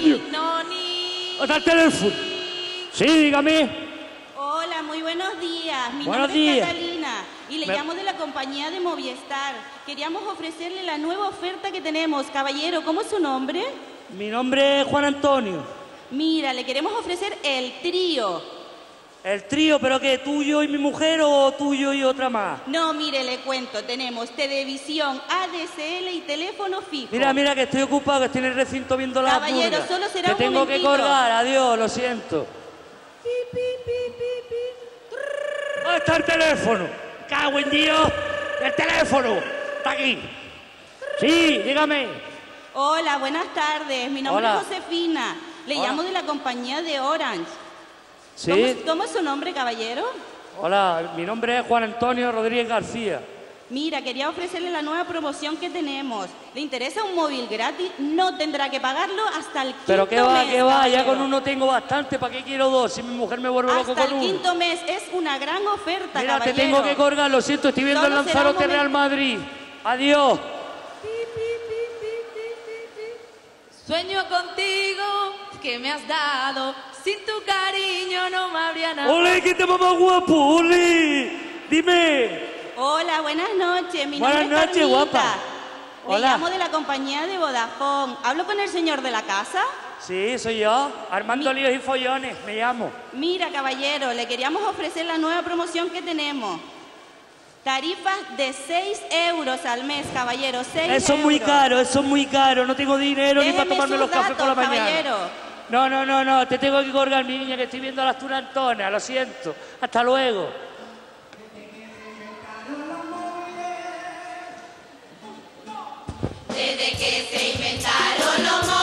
coño. Noni. Hasta el teléfono. Sí, dígame. Hola, muy buenos días. Mi Buenos nombre días. es Catalina y le Me- llamo de la compañía de Movistar. Queríamos ofrecerle la nueva oferta que tenemos. Caballero, ¿cómo es su nombre? Mi nombre es Juan Antonio. Mira, le queremos ofrecer el trío. El trío, pero qué, tuyo y mi mujer o tuyo y otra más. No, mire, le cuento. Tenemos televisión, ADSL y teléfono fijo. Mira, mira que estoy ocupado, que estoy en el recinto viendo la Caballero, solo será Te un tengo que colgar, adiós, lo siento. ¿Dónde está el teléfono? Cago en Dios. El teléfono. Está aquí. Sí, dígame. Hola, buenas tardes. Mi nombre Hola. es Josefina. Le Hola. llamo de la compañía de Orange. Sí. ¿Cómo, es- cómo es su nombre, caballero? Hola, mi nombre es Juan Antonio Rodríguez García. Mira, quería ofrecerle la nueva promoción que tenemos. ¿Le interesa un móvil gratis? No tendrá que pagarlo hasta el quinto Pero qué va, mes, qué va, ya con uno tengo bastante, ¿para qué quiero dos? Si mi mujer me vuelve loco Hasta con el uno. quinto mes es una gran oferta, Mira, te tengo que colgar, lo siento, estoy viendo Solo el Lanzarote momento. Real Madrid. Adiós. Sueño contigo que me has dado. Sin tu cariño no me habría nada. ¡Ole, que te mamá guapo! ¡Ole! Dime. Hola, buenas noches. Mi Buenas nombre es noches, Carmita. guapa. Hola. llamo de la compañía de Vodafone. ¿Hablo con el señor de la casa? Sí, soy yo. Armando Líos y Follones, me llamo. Mira, caballero, le queríamos ofrecer la nueva promoción que tenemos. Tarifas de 6 euros al mes, caballero. 6 Eso es muy caro, eso es muy caro. No tengo dinero ni para Déjeme tomarme los cafés por la datos, mañana. caballero. No, no, no, no, te tengo que colgar, mi niña, que estoy viendo las tunantonas, lo siento. Hasta luego. Desde que se inventaron los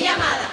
llamada.